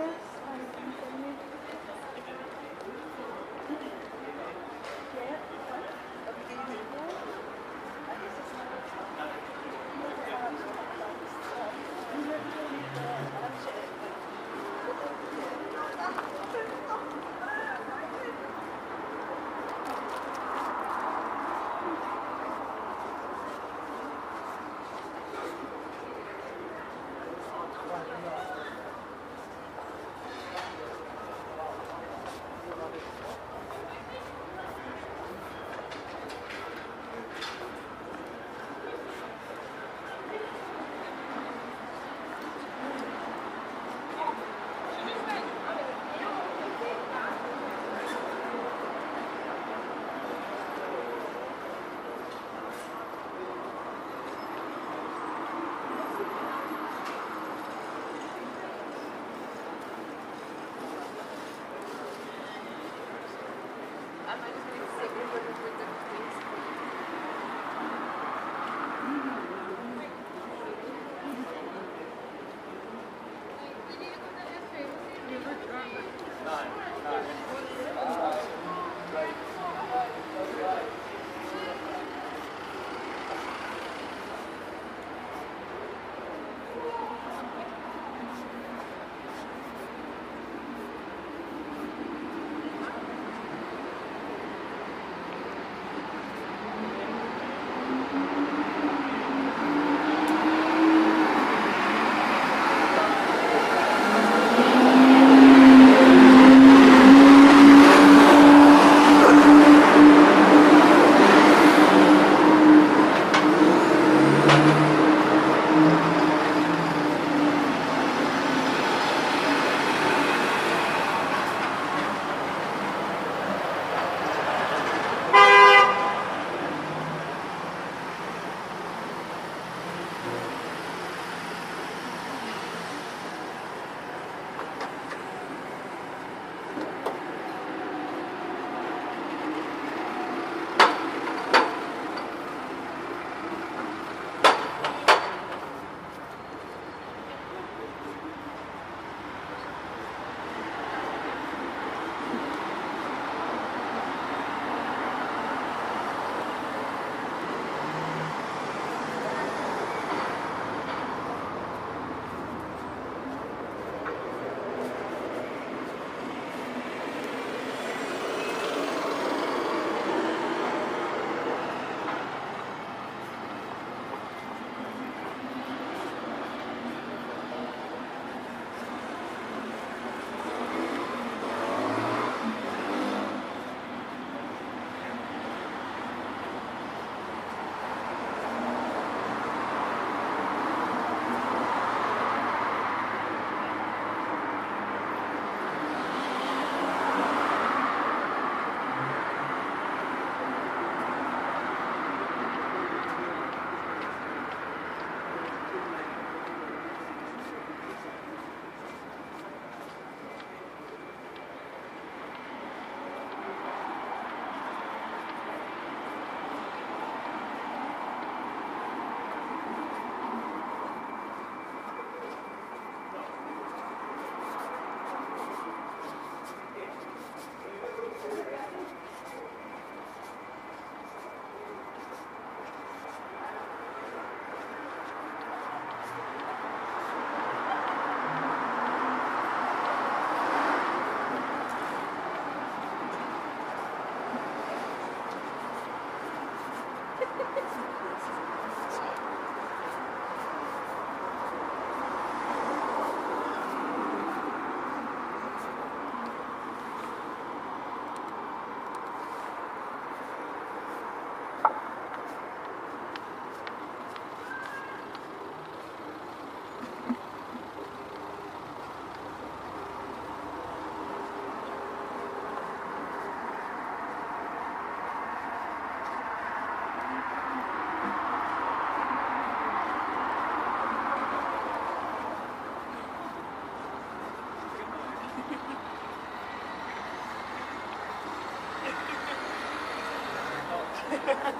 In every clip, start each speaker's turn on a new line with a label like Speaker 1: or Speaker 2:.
Speaker 1: this? Ha ha ha.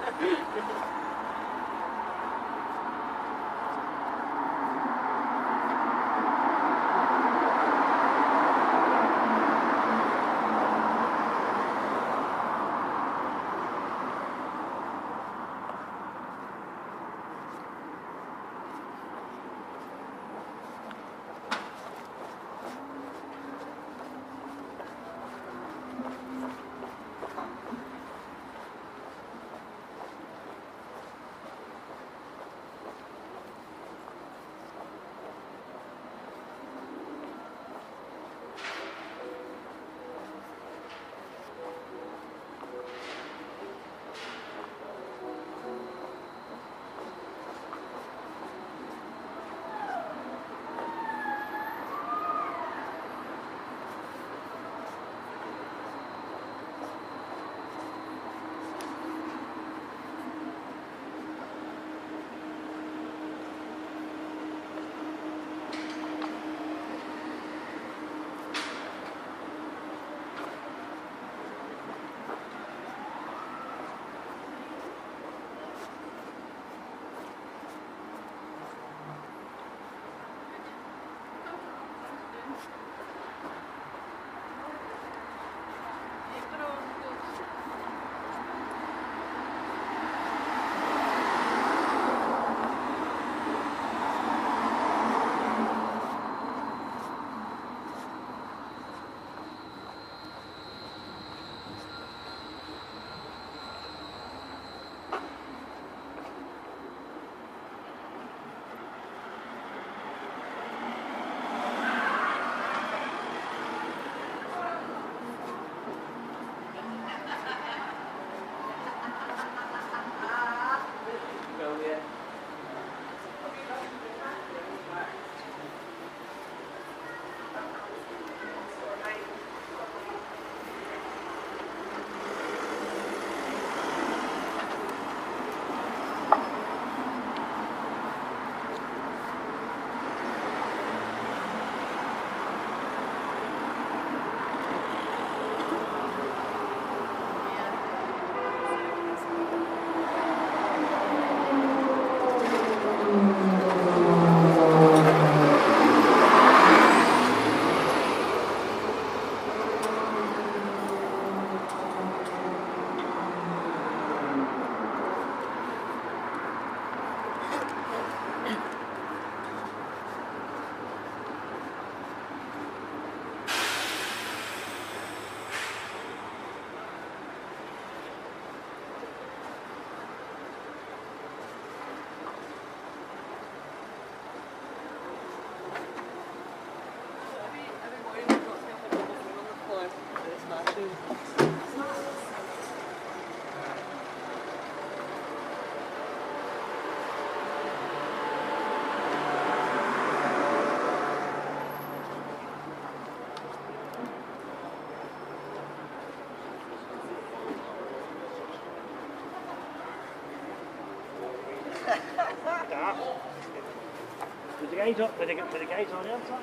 Speaker 1: With the gate on, with the, with the gate on the outside?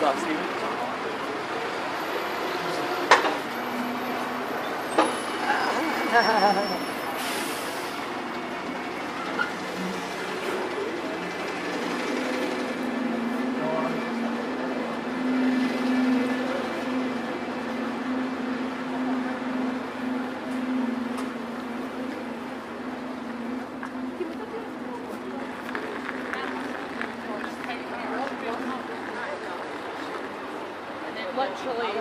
Speaker 2: Not based off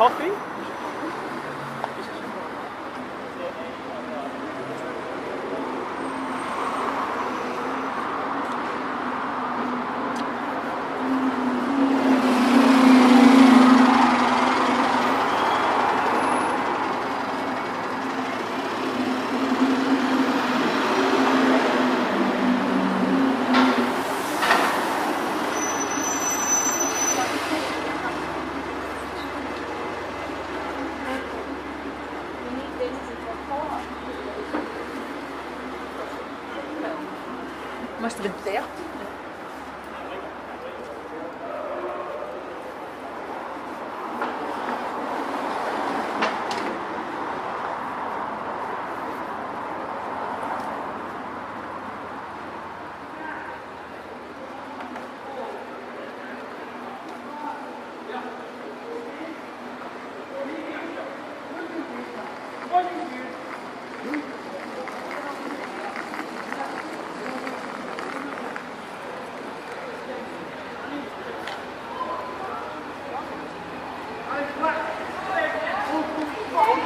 Speaker 1: coffee.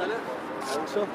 Speaker 1: Stelle. Also.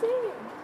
Speaker 3: saying.